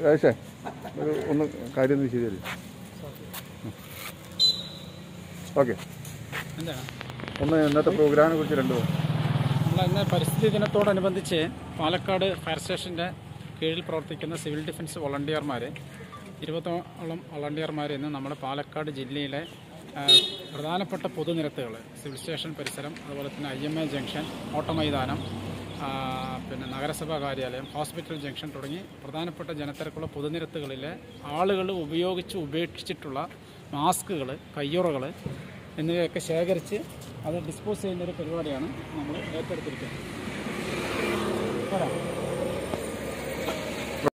രാജേഷേ ഒരു ഒന്ന് കാര്യം ഒന്ന് ശരിയല്ലേ ഓക്കെ. ഒന്ന് ഇന്നത്തെ പ്രോഗ്രാമിനെ കുറിച്ച് രണ്ടു നമ്മൾ ഇന്ന് പരിസ്ഥിതി ദിനത്തോടനുബന്ധിച്ച് പാലക്കാട് ഫയർ സ്റ്റേഷന്റെ കീഴിൽ പ്രവർത്തിക്കുന്ന സിവിൽ ഡിഫൻസ് വോളണ്ടിയർമാർ ഇരുപതോളം വോളണ്ടിയർമാർ ഇന്ന് നമ്മുടെ പാലക്കാട് ജില്ലയിലെ പ്രധാനപ്പെട്ട പൊതുനിരത്തുകൾ സിവിൽ സ്റ്റേഷൻ പരിസരം അതുപോലെ തന്നെ ഐ എം എ ജംഗ്ഷൻ ഓട്ടമൈതാനം മൈതാനം പിന്നെ നഗരസഭാ കാര്യാലയം ഹോസ്പിറ്റൽ ജംഗ്ഷൻ തുടങ്ങി പ്രധാനപ്പെട്ട ജനത്തിരക്കുള്ള പൊതുനിരത്തുകളിലെ ആളുകൾ ഉപയോഗിച്ച് ഉപേക്ഷിച്ചിട്ടുള്ള മാസ്കുകൾ കയ്യുറകൾ എന്നിവയൊക്കെ ശേഖരിച്ച് അത് ഡിസ്പോസ് ചെയ്യുന്നൊരു പരിപാടിയാണ് നമ്മൾ ഏറ്റെടുത്തിരിക്കുന്നത്.